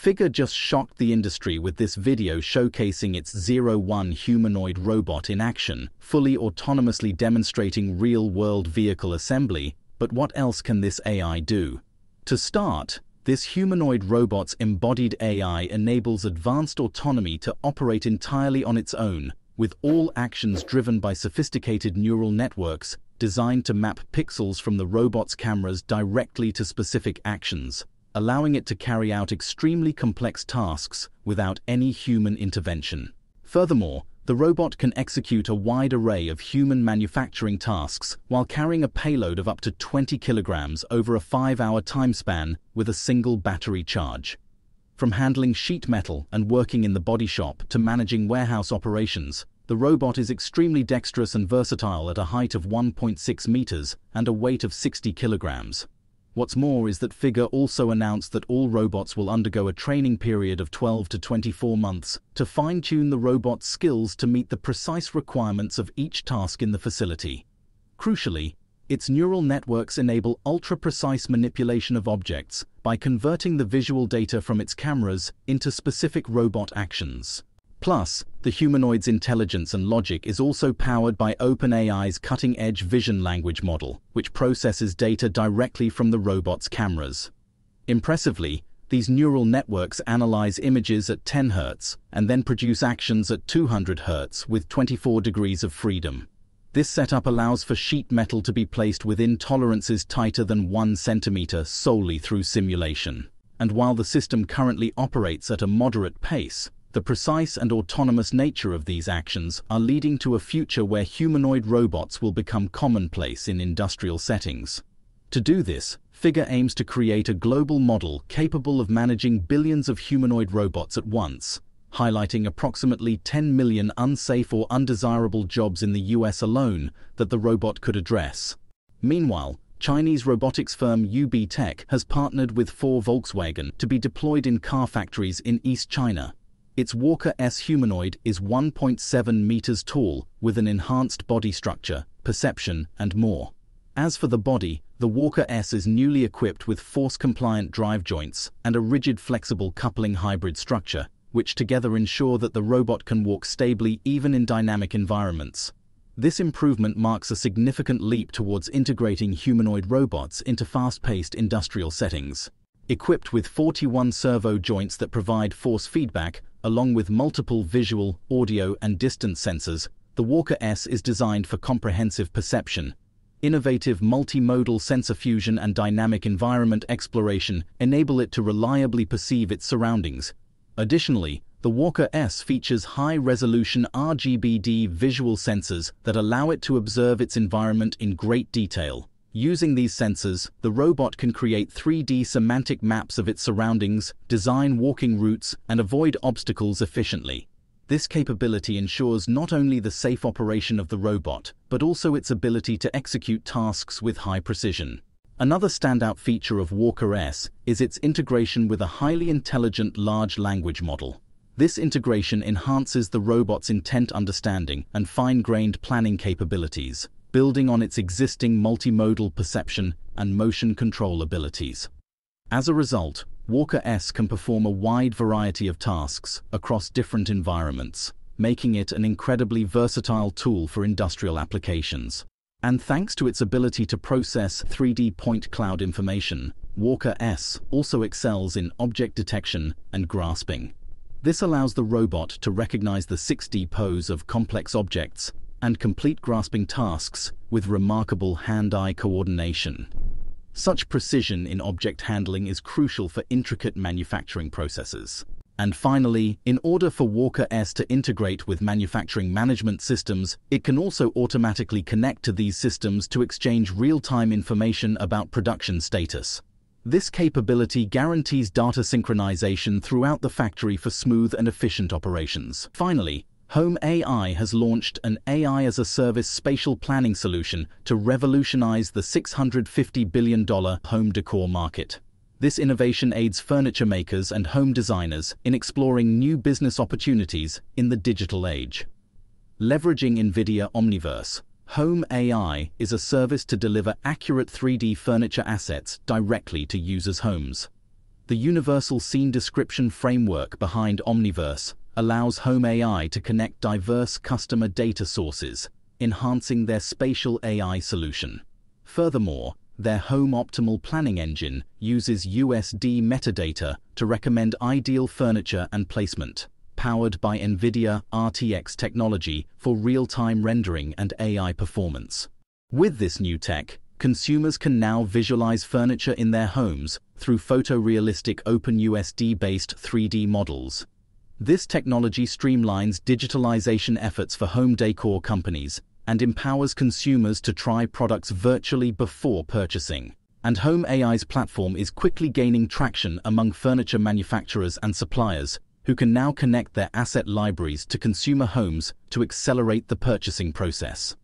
Figure just shocked the industry with this video showcasing its Zero One humanoid robot in action, fully autonomously demonstrating real-world vehicle assembly, but what else can this AI do? To start, this humanoid robot's embodied AI enables advanced autonomy to operate entirely on its own, with all actions driven by sophisticated neural networks designed to map pixels from the robot's cameras directly to specific actions allowing it to carry out extremely complex tasks without any human intervention. Furthermore, the robot can execute a wide array of human manufacturing tasks while carrying a payload of up to 20 kilograms over a five-hour time span with a single battery charge. From handling sheet metal and working in the body shop to managing warehouse operations, the robot is extremely dexterous and versatile at a height of 1.6 meters and a weight of 60 kilograms. What's more is that Figure also announced that all robots will undergo a training period of 12 to 24 months to fine-tune the robot's skills to meet the precise requirements of each task in the facility. Crucially, its neural networks enable ultra-precise manipulation of objects by converting the visual data from its cameras into specific robot actions. Plus, the humanoid's intelligence and logic is also powered by OpenAI's cutting-edge vision language model, which processes data directly from the robot's cameras. Impressively, these neural networks analyze images at 10 Hz and then produce actions at 200 Hz with 24 degrees of freedom. This setup allows for sheet metal to be placed within tolerances tighter than 1 centimeter solely through simulation. And while the system currently operates at a moderate pace, the precise and autonomous nature of these actions are leading to a future where humanoid robots will become commonplace in industrial settings. To do this, Figure aims to create a global model capable of managing billions of humanoid robots at once, highlighting approximately 10 million unsafe or undesirable jobs in the US alone that the robot could address. Meanwhile, Chinese robotics firm UBTech has partnered with FAW Volkswagen to be deployed in car factories in East China, its Walker S humanoid is 1.7 meters tall with an enhanced body structure, perception, and more. As for the body, the Walker S is newly equipped with force-compliant drive joints and a rigid flexible coupling hybrid structure, which together ensure that the robot can walk stably even in dynamic environments. This improvement marks a significant leap towards integrating humanoid robots into fast-paced industrial settings. Equipped with 41 servo joints that provide force feedback, along with multiple visual, audio, and distance sensors, the Walker S is designed for comprehensive perception. Innovative multimodal sensor fusion and dynamic environment exploration enable it to reliably perceive its surroundings. Additionally, the Walker S features high-resolution RGBD visual sensors that allow it to observe its environment in great detail. Using these sensors, the robot can create 3D semantic maps of its surroundings, design walking routes, and avoid obstacles efficiently. This capability ensures not only the safe operation of the robot, but also its ability to execute tasks with high precision. Another standout feature of Walker S is its integration with a highly intelligent large language model. This integration enhances the robot's intent understanding and fine-grained planning capabilities, building on its existing multimodal perception and motion control abilities. As a result, Walker S can perform a wide variety of tasks across different environments, making it an incredibly versatile tool for industrial applications. And thanks to its ability to process 3D point cloud information, Walker S also excels in object detection and grasping. This allows the robot to recognize the 6D pose of complex objects and complete grasping tasks with remarkable hand-eye coordination. Such precision in object handling is crucial for intricate manufacturing processes. And finally, in order for Walker S to integrate with manufacturing management systems, it can also automatically connect to these systems to exchange real-time information about production status. This capability guarantees data synchronization throughout the factory for smooth and efficient operations. Finally, HOMEE AI has launched an AI as a service spatial planning solution to revolutionize the $650 billion home decor market. This innovation aids furniture makers and home designers in exploring new business opportunities in the digital age. Leveraging NVIDIA Omniverse, HOMEE AI is a service to deliver accurate 3D furniture assets directly to users' homes. The universal scene description framework behind Omniverse allows HOMEE AI to connect diverse customer data sources, enhancing their spatial AI solution. Furthermore, their Home Optimal Planning Engine uses USD metadata to recommend ideal furniture and placement, powered by NVIDIA RTX technology for real-time rendering and AI performance. With this new tech, consumers can now visualize furniture in their homes through photorealistic OpenUSD-based 3D models. This technology streamlines digitalization efforts for home decor companies and empowers consumers to try products virtually before purchasing. And HOMEE AI's platform is quickly gaining traction among furniture manufacturers and suppliers who can now connect their asset libraries to consumer homes to accelerate the purchasing process.